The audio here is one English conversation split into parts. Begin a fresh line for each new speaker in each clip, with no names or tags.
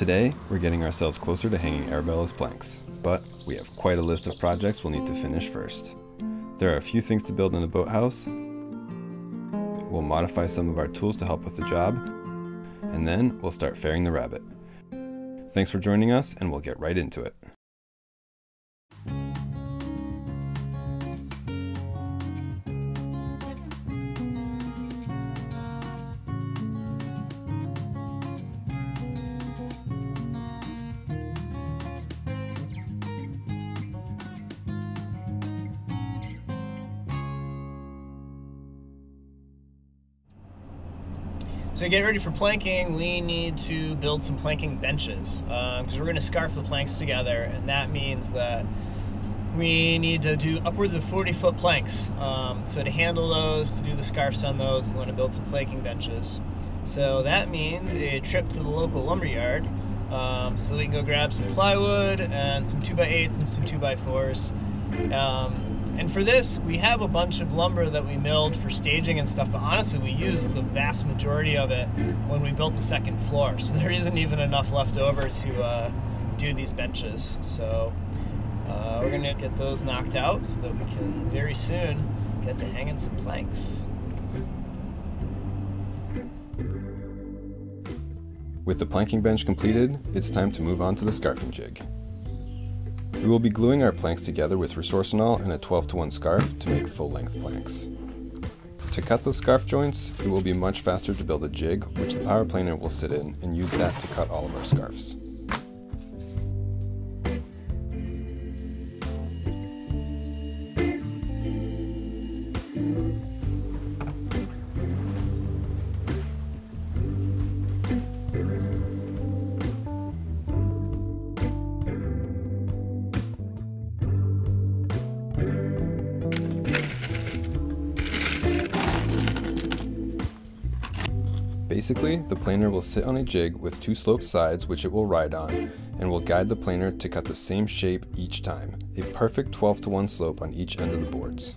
Today, we're getting ourselves closer to hanging Arabella's planks, but we have quite a list of projects we'll need to finish first. There are a few things to build in the boathouse. We'll modify some of our tools to help with the job, and then we'll start fairing the rabbet. Thanks for joining us, and we'll get right into it.
Get ready for planking, we need to build some planking benches because um, we're going to scarf the planks together, and that means that we need to do upwards of 40 foot planks. Um, so to handle those, to do the scarfs on those, we want to build some planking benches. So that means a trip to the local lumber yard um, so we can go grab some plywood and some 2x8s and some 2x4s. Um, and for this, we have a bunch of lumber that we milled for staging and stuff, but honestly, we used the vast majority of it when we built the second floor. So there isn't even enough left over to uh, do these benches. So uh, we're gonna get those knocked out so that we can very soon get to hanging some planks.
With the planking bench completed, it's time to move on to the scarfing jig. We will be gluing our planks together with Resorcinol and a 12 to 1 scarf to make full length planks. To cut those scarf joints, it will be much faster to build a jig, which the power planer will sit in, and use that to cut all of our scarves. Basically, the planer will sit on a jig with two sloped sides which it will ride on, and will guide the planer to cut the same shape each time, a perfect 12 to 1 slope on each end of the boards.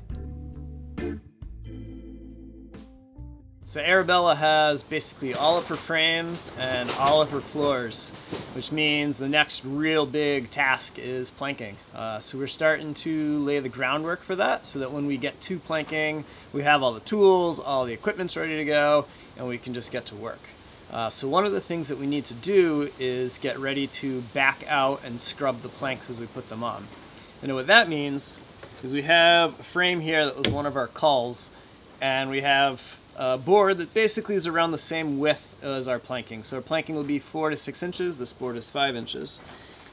So Arabella has basically all of her frames and all of her floors, which means the next real big task is planking. Uh, so we're starting to lay the groundwork for that so that when we get to planking, we have all the tools, all the equipment's ready to go, and we can just get to work. Uh, so one of the things that we need to do is get ready to back out and scrub the planks as we put them on. And what that means is we have a frame here that was one of our culls, and we have a board that basically is around the same width as our planking. So our planking will be four to six inches, this board is five inches.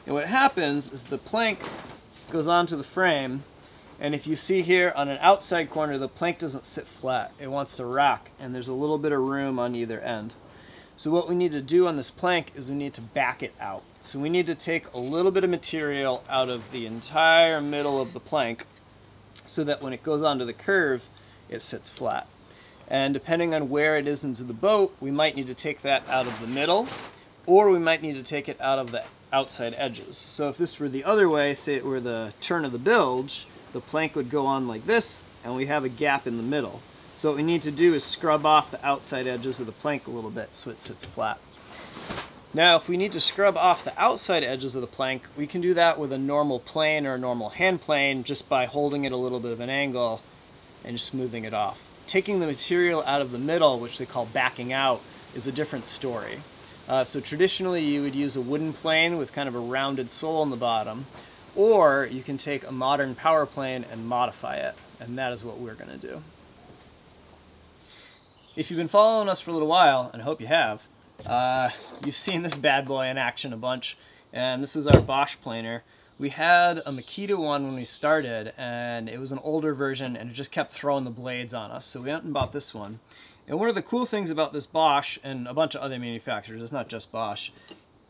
And what happens is the plank goes onto the frame, and if you see here on an outside corner, the plank doesn't sit flat. It wants to rock, and there's a little bit of room on either end. So what we need to do on this plank is we need to back it out. So we need to take a little bit of material out of the entire middle of the plank so that when it goes onto the curve, it sits flat. And depending on where it is into the boat, we might need to take that out of the middle, or we might need to take it out of the outside edges. So if this were the other way, say it were the turn of the bilge, the plank would go on like this, and we have a gap in the middle. So what we need to do is scrub off the outside edges of the plank a little bit so it sits flat. Now, if we need to scrub off the outside edges of the plank, we can do that with a normal plane or a normal hand plane just by holding it a little bit of an angle and smoothing it off taking the material out of the middle, which they call backing out, is a different story. Uh, so traditionally you would use a wooden plane with kind of a rounded sole on the bottom, or you can take a modern power plane and modify it, and that is what we're going to do. If you've been following us for a little while, and I hope you have, uh, you've seen this bad boy in action a bunch, and this is our Bosch planer we had a Makita one when we started and it was an older version and it just kept throwing the blades on us. So we went and bought this one. And one of the cool things about this Bosch and a bunch of other manufacturers, it's not just Bosch,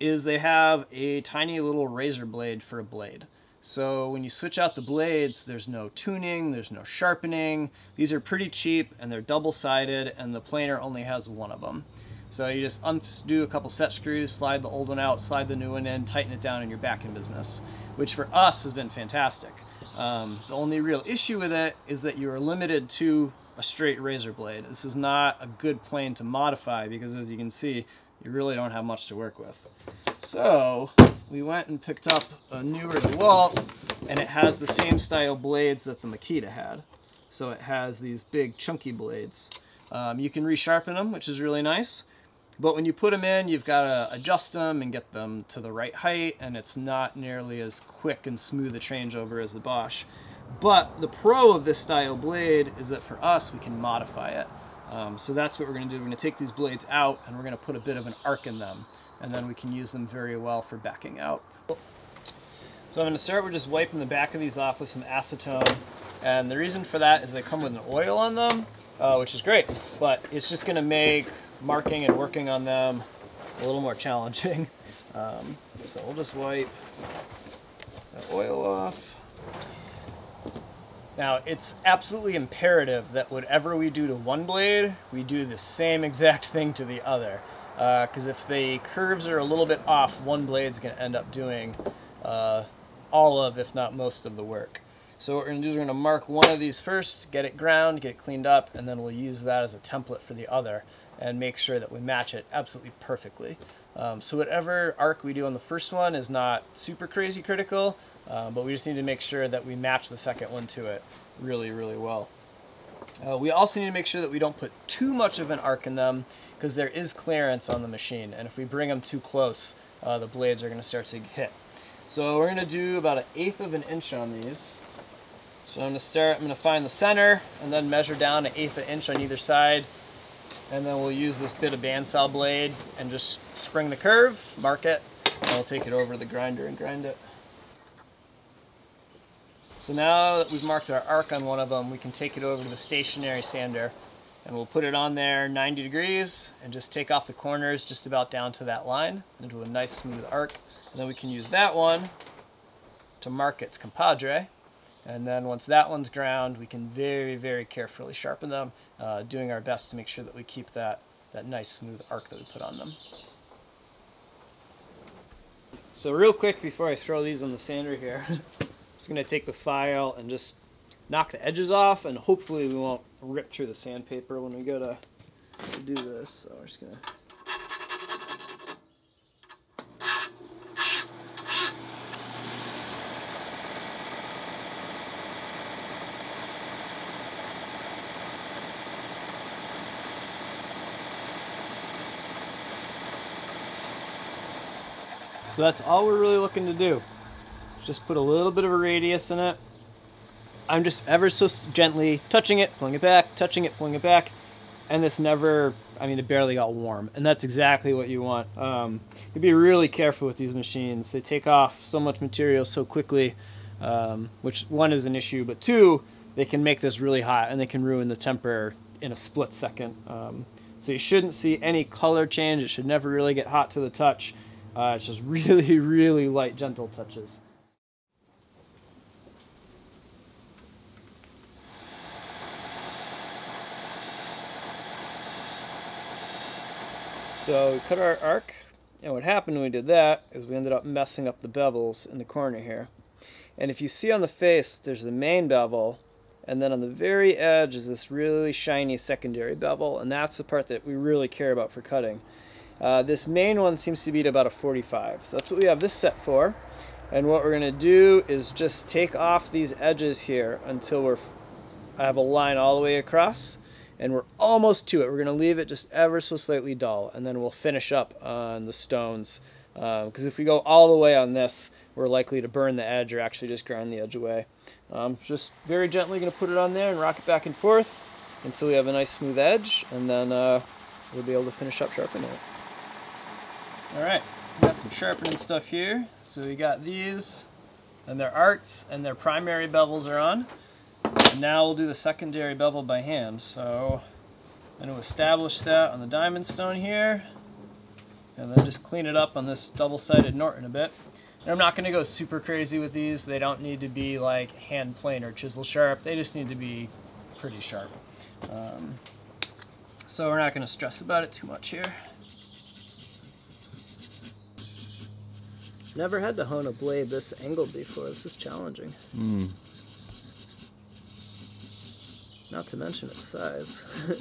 is they have a tiny little razor blade for a blade. So when you switch out the blades, there's no tuning, there's no sharpening. These are pretty cheap and they're double-sided and the planer only has one of them. So you just undo a couple set screws, slide the old one out, slide the new one in, tighten it down, and you're back in business, which for us has been fantastic. Um, the only real issue with it is that you are limited to a straight razor blade. This is not a good plane to modify because as you can see, you really don't have much to work with. So we went and picked up a newer DeWalt and it has the same style blades that the Makita had. So it has these big chunky blades. Um, you can resharpen them, which is really nice. But when you put them in, you've got to adjust them and get them to the right height, and it's not nearly as quick and smooth a changeover as the Bosch. But the pro of this style blade is that for us, we can modify it. Um, so that's what we're going to do. We're going to take these blades out and we're going to put a bit of an arc in them, and then we can use them very well for backing out. So I'm going to start with just wiping the back of these off with some acetone. And the reason for that is they come with an oil on them, uh, which is great, but it's just going to make marking and working on them a little more challenging. Um, so we'll just wipe the oil off. Now, it's absolutely imperative that whatever we do to one blade, we do the same exact thing to the other. Because uh, if the curves are a little bit off, one blade's going to end up doing uh, all of, if not most of the work. So what we're to do is we're to mark one of these first, get it ground, get it cleaned up, and then we'll use that as a template for the other and make sure that we match it absolutely perfectly. Um, so whatever arc we do on the first one is not super crazy critical, uh, but we just need to make sure that we match the second one to it really, really well. Uh, we also need to make sure that we don't put too much of an arc in them because there is clearance on the machine. And if we bring them too close, uh, the blades are going to start to hit. So we're going to do about an eighth of an inch on these. So I'm to start, I'm to find the center and then measure down an eighth of an inch on either side. And then we'll use this bit of bandsaw blade and just spring the curve, mark it, and we'll take it over to the grinder and grind it. So now that we've marked our arc on one of them, we can take it over to the stationary sander and we'll put it on there 90 degrees and just take off the corners just about down to that line into a nice smooth arc. And then we can use that one to mark its compadre. And then once that one's ground, we can very, very carefully sharpen them, uh, doing our best to make sure that we keep that, that nice smooth arc that we put on them. So real quick before I throw these on the sander here, I'm just to take the file and just knock the edges off and hopefully we won't rip through the sandpaper when we go to, to do this. So we're just going So that's all we're really looking to do. Just put a little bit of a radius in it. I'm just ever so gently touching it, pulling it back, touching it, pulling it back. And this never, I mean, it barely got warm. And that's exactly what you want. Um, you be really careful with these machines. They take off so much material so quickly, um, which one is an issue, but two, they can make this really hot and they can ruin the temper in a split second. Um, so you shouldn't see any color change. It should never really get hot to the touch. Uh, it's just really, really light, gentle touches. So we cut our arc, and what happened when we did that is we ended up messing up the bevels in the corner here. And if you see on the face, there's the main bevel, and then on the very edge is this really shiny secondary bevel, and that's the part that we really care about for cutting. Uh, this main one seems to be at about a 45. So that's what we have this set for. And what we're going to do is just take off these edges here until we're, I have a line all the way across. And we're almost to it. We're going to leave it just ever so slightly dull. And then we'll finish up on the stones. Because uh, if we go all the way on this, we're likely to burn the edge or actually just grind the edge away. Um, just very gently going to put it on there and rock it back and forth until we have a nice smooth edge. And then uh, we'll be able to finish up sharpening it. All right, got some sharpening stuff here. So we got these and their arcs and their primary bevels are on. And now we'll do the secondary bevel by hand. So I'm to establish that on the diamond stone here and then just clean it up on this double-sided Norton a bit. And I'm not going to go super crazy with these. They don't need to be like hand plane or chisel sharp. They just need to be pretty sharp. Um, so we're not going to stress about it too much here. Never had to hone a blade this angled before. This is challenging. Mm. Not to mention its size.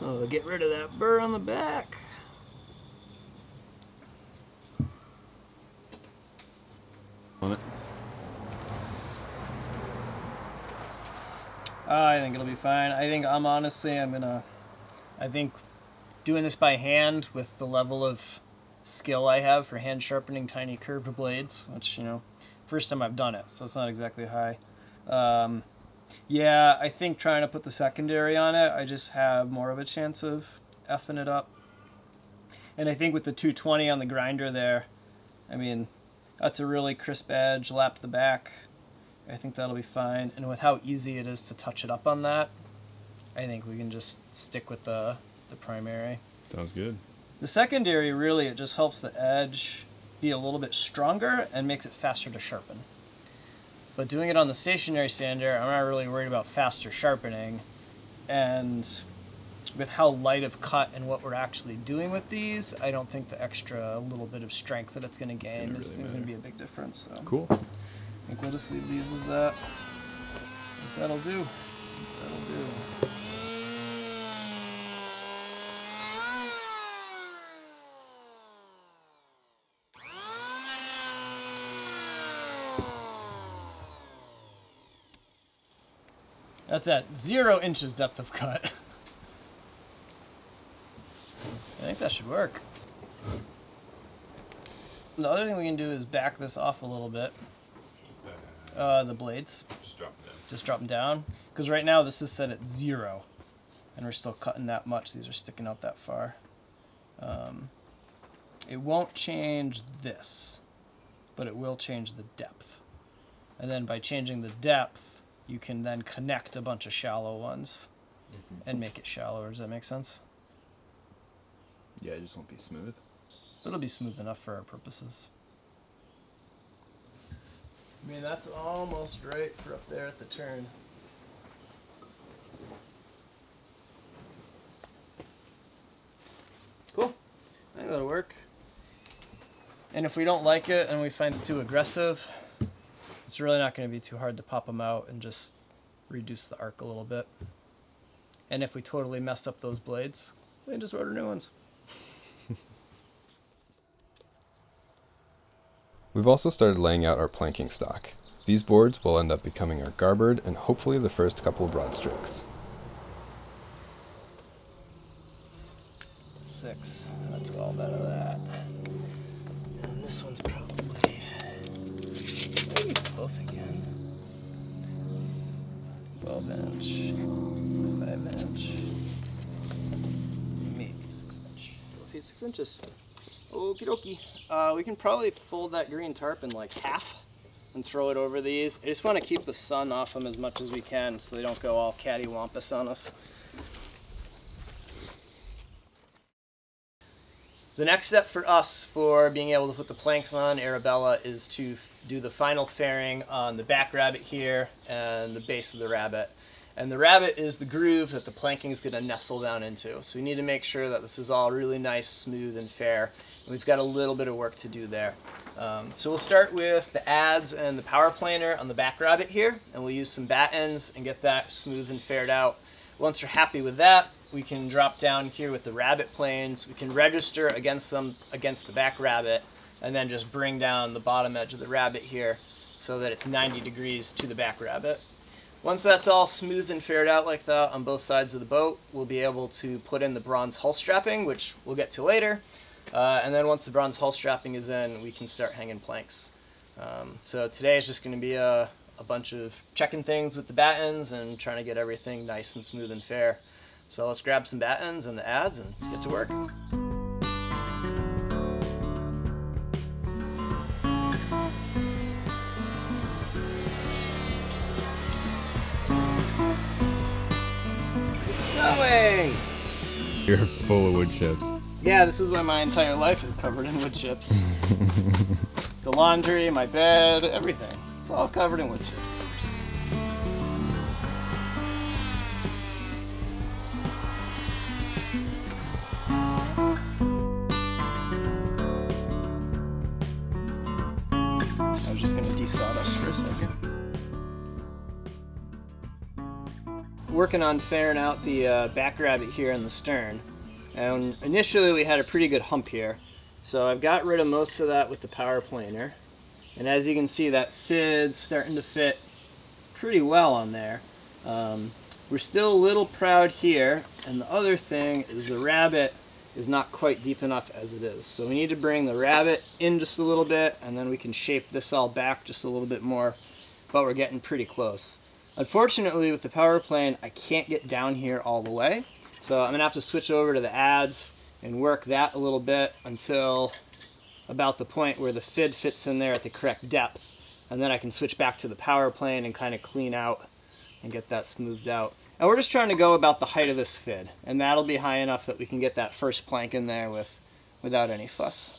oh, get rid of that burr on the back.
On it.
Uh, I think it'll be fine. I think I'm honestly, I'm gonna, I think doing this by hand with the level of skill I have for hand sharpening tiny curved blades, which, you know, first time I've done it, so it's not exactly high. Um, yeah, I think trying to put the secondary on it, I just have more of a chance of effing it up. And I think with the 220 on the grinder there, I mean, that's a really crisp edge, lap the back. I think that'll be fine. And with how easy it is to touch it up on that, I think we can just stick with the, the primary.
Sounds good.
The secondary really it just helps the edge be a little bit stronger and makes it faster to sharpen. But doing it on the stationary sander, I'm not really worried about faster sharpening. And with how light of cut and what we're actually doing with these, I don't think the extra little bit of strength that it's going to gain is,
really
is going to be a big difference. So
Cool.
I think we'll just leave these as that. That'll do. That'll do. That's at zero inches depth of cut. I think that should work. The other thing we can do is back this off a little bit. Uh, the blades,
Just drop it down.
just drop them down. Because right now this is set at zero. And we're still cutting that much. These are sticking out that far. Um, it won't change this, but it will change the depth. And then by changing the depth, you can then connect a bunch of shallow ones mm-hmm. and make it shallower. Does that make sense?
Yeah, it just won't be smooth.
It'll be smooth enough for our purposes. I mean, that's almost right for up there at the turn. Cool. I think that'll work. And if we don't like it and we find it's too aggressive, it's really not going to be too hard to pop them out and just reduce the arc a little bit. And if we totally mess up those blades, we can just order new ones.
We've also started laying out our planking stock. These boards will end up becoming our garboard and hopefully the first couple of broad strakes.
Six. That's 12 out of that. And this one's probably. Okay, 6 inches. Okie dokie. Uh, we can probably fold that green tarp in like half and throw it over these. I just want to keep the sun off them as much as we can so they don't go all cattywampus on us. The next step for us for being able to put the planks on Arabella is to do the final fairing on the back rabbet here and the base of the rabbet. And the rabbet is the groove that the planking is going to nestle down into. So we need to make sure that this is all really nice, smooth, and fair. And we've got a little bit of work to do there. Um, so we'll start with the adze and the power planer on the back rabbet here, and we'll use some battens and get that smooth and faired out. Once you're happy with that, we can drop down here with the rabbet planes. We can register against them against the back rabbet, and then just bring down the bottom edge of the rabbet here so that it's 90 degrees to the back rabbet. Once that's all smooth and faired out like that on both sides of the boat, we'll be able to put in the bronze hull strapping, which we'll get to later. Uh, and then once the bronze hull strapping is in, we can start hanging planks. Um, so today is just going to be a, a bunch of checking things with the battens and trying to get everything nice and smooth and fair. So let's grab some battens and the adze and get to work.
You're full of wood chips.
Yeah, this is why my entire life is covered in wood chips. the laundry, my bed, everything. It's all covered in wood chips. Working on fairing out the uh, back rabbet here in the stern. And initially we had a pretty good hump here. So I've got rid of most of that with the power planer. And as you can see, that fid's starting to fit pretty well on there. Um, we're still a little proud here. And the other thing is the rabbet is not quite deep enough as it is. So we need to bring the rabbet in just a little bit and then we can shape this all back just a little bit more. But we're getting pretty close. Unfortunately, with the power plane, I can't get down here all the way. So I'm gonna have to switch over to the adze and work that a little bit until about the point where the fid fits in there at the correct depth. And then I can switch back to the power plane and kind of clean out and get that smoothed out. And we're just trying to go about the height of this fid. And that'll be high enough that we can get that first plank in there with, without any fuss.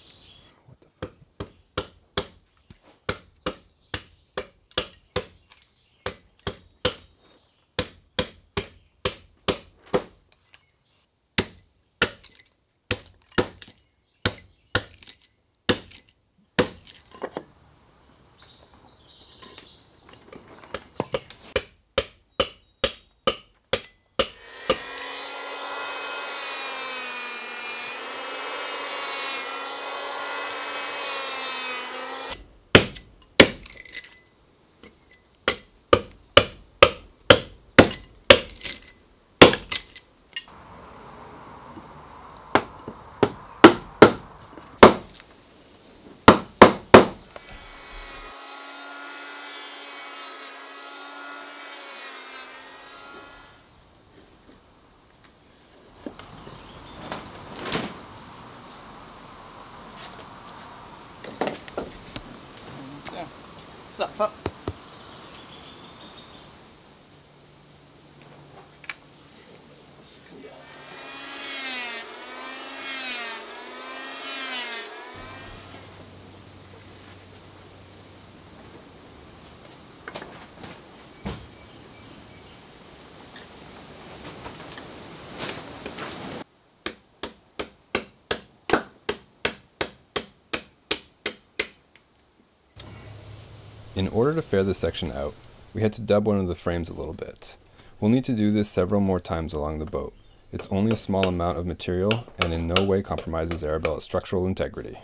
In order to fair this section out, we had to dub one of the frames a little bit. We'll need to do this several more times along the boat. It's only a small amount of material and in no way compromises Arabella's structural integrity.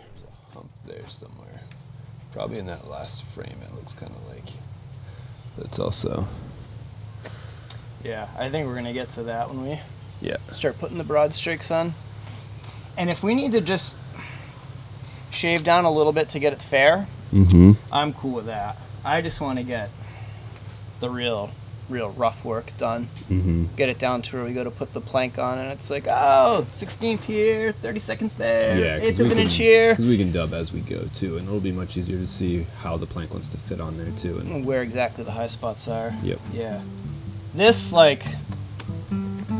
Hump there somewhere. Probably in that last frame it looks kind of like. That's also.
Yeah, I think we're gonna get to that when we
Yeah.
start putting the broad strakes on. And if we need to just shave down a little bit to get it fair,
Mm-hmm.
I'm cool with that. I just want to get the real, real rough work done.
Mm-hmm.
Get it down to where we go to put the plank on, and it's like, oh, 16th here, 30 seconds there,
Yeah,
eighth of an inch here.
Because we can dub as we go too, and it'll be much easier to see how the plank wants to fit on there too. And
And Where exactly the high spots are.
Yep.
Yeah. This, like,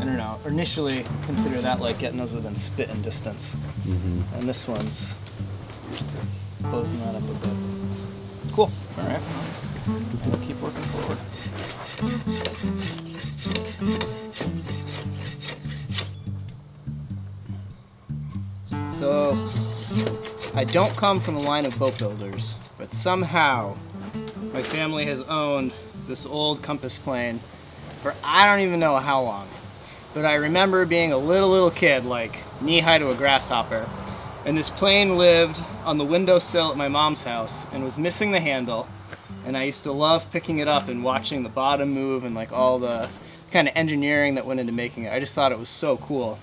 I don't know, initially consider that like getting those within spitting distance.
mm-hmm.
And this one's closing that up a bit. Cool. All right. We'll keep working forward. So, I don't come from a line of boat builders, but somehow my family has owned this old compass plane for I don't even know how long. But I remember being a little, little kid, like knee high to a grasshopper, and this plane lived on the windowsill at my mom's house and was missing the handle. And I used to love picking it up and watching the bottom move and like all the kind of engineering that went into making it. I just thought it was so cool.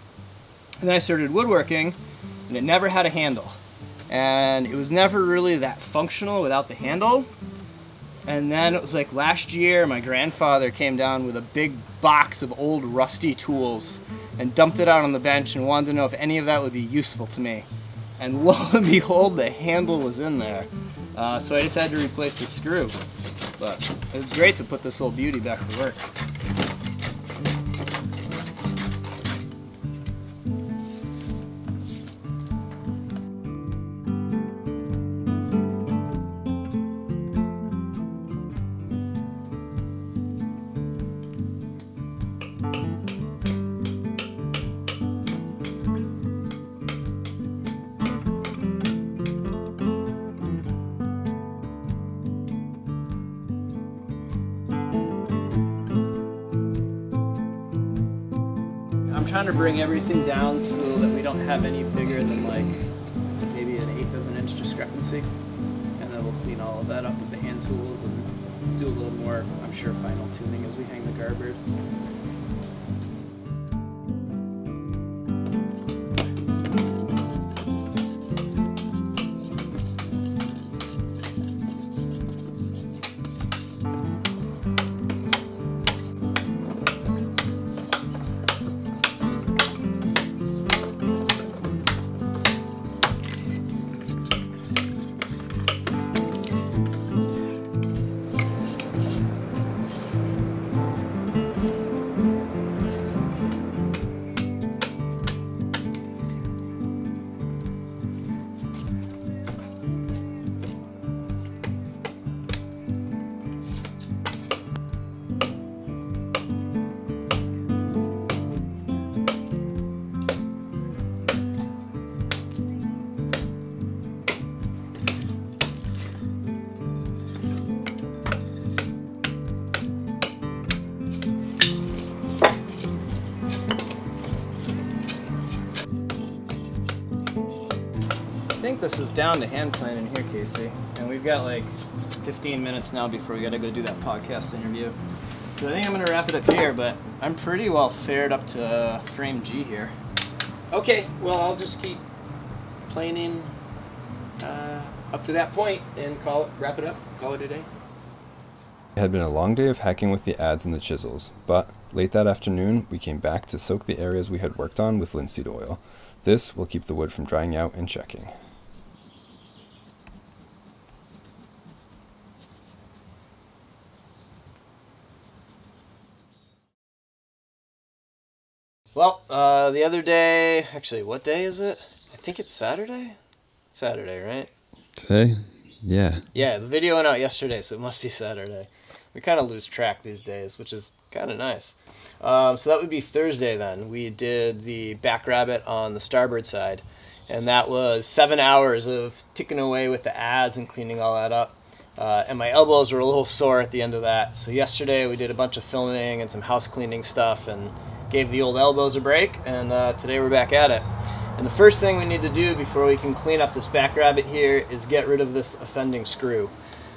And then I started woodworking and it never had a handle. And it was never really that functional without the handle. And then it was like last year, my grandfather came down with a big box of old rusty tools and dumped it out on the bench and wanted to know if any of that would be useful to me. And lo and behold, the handle was in there. Uh, so I just had to replace the screw. But it's great to put this old beauty back to work. Trying to bring everything down so that we don't have any bigger than like maybe an eighth of an inch discrepancy. And then we'll clean all of that up with the hand tools and do a little more, I'm sure, final tuning as we hang the garboard. Think this is down to hand planing here, Casey. And we've got like 15 minutes now before we gotta go do that podcast interview. So I think I'm gonna wrap it up here, but I'm pretty well faired up to uh, frame G here.
Okay, well, I'll just keep planing uh, up to that point and call it, wrap it up, call it a day.
It had been a long day of hacking with the adze and the chisels, but late that afternoon we came back to soak the areas we had worked on with linseed oil. This will keep the wood from drying out and checking.
Well, uh, the other day, actually, what day is it? I think it's Saturday? Saturday, right?
Today? Yeah.
Yeah, the video went out yesterday, so it must be Saturday. We kind of lose track these days, which is kind of nice. Um, so that would be Thursday then. We did the back rabbet on the starboard side, and that was seven hours of ticking away with the adze and cleaning all that up. Uh, and my elbows were a little sore at the end of that. So yesterday we did a bunch of filming and some house cleaning stuff and gave the old elbows a break, and uh, today we're back at it. And the first thing we need to do before we can clean up this back rabbet here is get rid of this offending screw.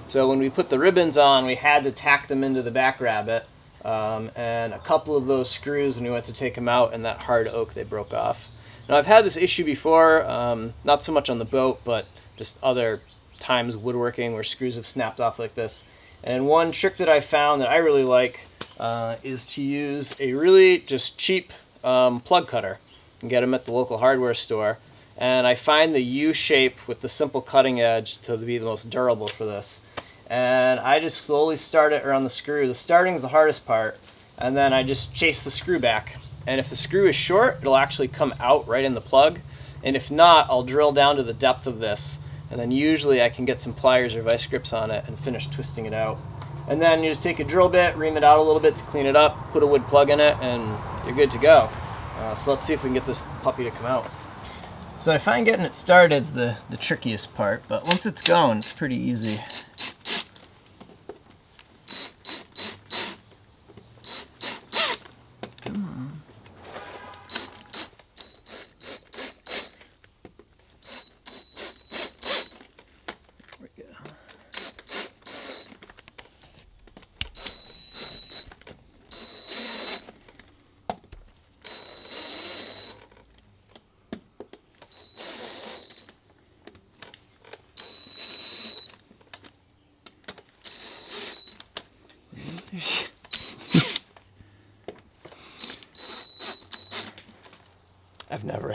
So when we put the ribbons on, we had to tack them into the back rabbet, Um, and a couple of those screws, when we went to take them out in that hard oak, they broke off. Now I've had this issue before, um, not so much on the boat, but just other times woodworking where screws have snapped off like this. And one trick that I found that I really like uh, is to use a really just cheap um, plug cutter and get them at the local hardware store. And I find the U shape with the simple cutting edge to be the most durable for this. And I just slowly start it around the screw. The starting is the hardest part, and then I just chase the screw back. And if the screw is short, it'll actually come out right in the plug. And if not, I'll drill down to the depth of this. And then usually I can get some pliers or vice grips on it and finish twisting it out. And then you just take a drill bit, ream it out a little bit to clean it up, put a wood plug in it, and you're good to go. Uh, so let's see if we can get this puppy to come out. So I find getting it started is the, the trickiest part, but once it's going, it's pretty easy.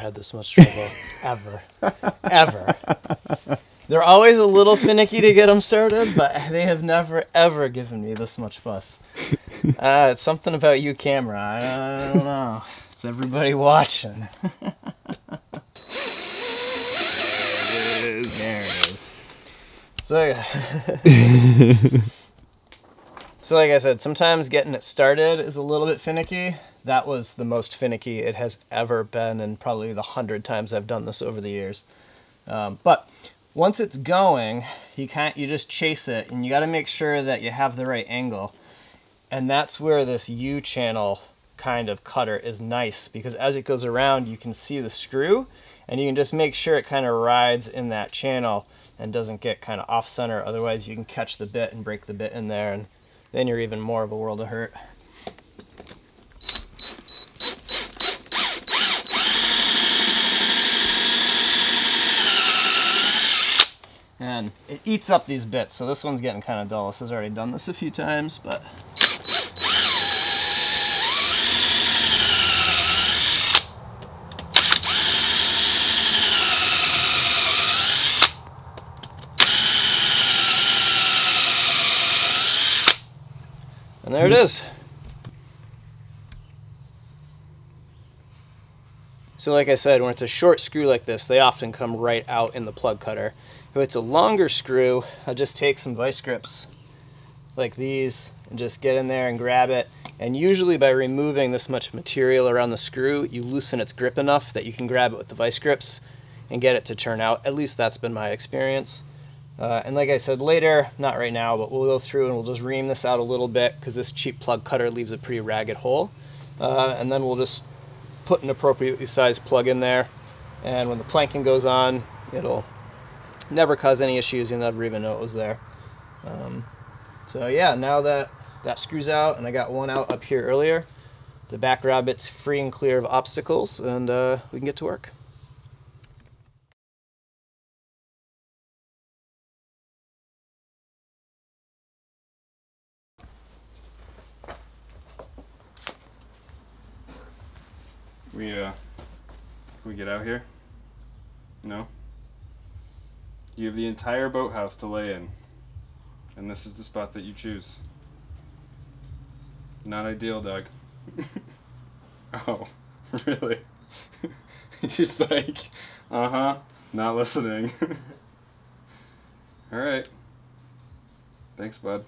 Had this much trouble, ever, ever. They're always a little finicky to get them started, but they have never, ever given me this much fuss. Uh, it's something about you, camera. I, I don't know. It's everybody watching. there it is. So, so like I said, sometimes getting it started is a little bit finicky. That was the most finicky it has ever been, and probably the hundred times I've done this over the years. Um, but once it's going, you can't. You just chase it, and you got to make sure that you have the right angle. And that's where this U channel kind of cutter is nice because as it goes around, you can see the screw and you can just make sure it kind of rides in that channel and doesn't get kind of off center. Otherwise you can catch the bit and break the bit in there and then you're even more of a world of hurt. And it eats up these bits, so this one's getting kind of dull. This has already done this a few times, but And there it mm-hmm. is. So like I said, when it's a short screw like this, they often come right out in the plug cutter. If it's a longer screw, I'll just take some vice grips like these and just get in there and grab it. And usually by removing this much material around the screw, you loosen its grip enough that you can grab it with the vice grips and get it to turn out. At least that's been my experience. Uh, and like I said later, not right now, but we'll go through and we'll just ream this out a little bit because this cheap plug cutter leaves a pretty ragged hole. Uh, and then we'll just put an appropriately sized plug in there. And when the planking goes on, it'll never cause any issues. You'll never even know it was there. Um, so yeah, now that that screws out and I got one out up here earlier, the back rabbet's free and clear of obstacles and uh, we can get to work.
We, uh, can we get out here? No? You have the entire boathouse to lay in, and this is the spot that you choose. Not ideal, Doug. oh, really? Just like, uh huh, not listening. Alright. Thanks, bud.